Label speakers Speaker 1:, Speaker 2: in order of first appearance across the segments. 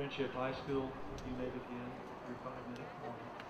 Speaker 1: Frenship High School, you may begin your five-minute.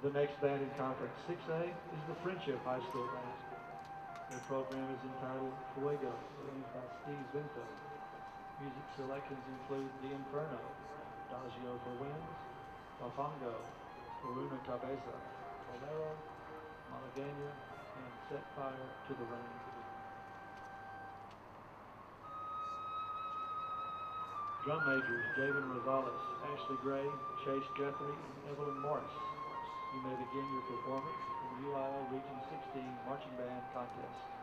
Speaker 1: The next band in Conference 6A is the Frenship High School Band. Their program is entitled Fuego, arranged by Steve Vinto. Music selections include The Inferno, Adagio for Winds, Pafango, Por Una Cabeza, Bolero, Malagueña, and Set Fire to the Rain. Drum majors Javen Rosales, Ashley Gray, Chase Guthrie, and Evelyn Morris. You may begin your performance in the UIL Region 16 Marching Band Contest.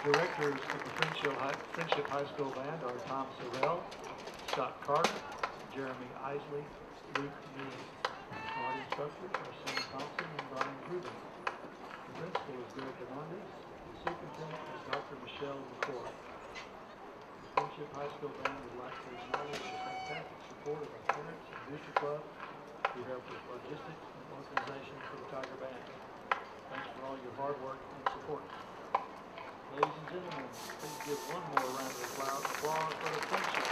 Speaker 1: Conductors of the Frenship High, Frenship High School Band are Tom Sorrell, Scott Carter, Jeremy Isley, Luke Mead. Our instructors are Sam Thompson and Brian Rubin. The principal is Greg Hernandez. The superintendent is Dr. Michelle McCoy. The Frenship High School Band would like to acknowledge the fantastic support of our parents and booster club who help with logistics and organization for the Tiger Band. Thanks for all your hard work and support. Ladies and gentlemen, please give one more round of applause for the Frenship.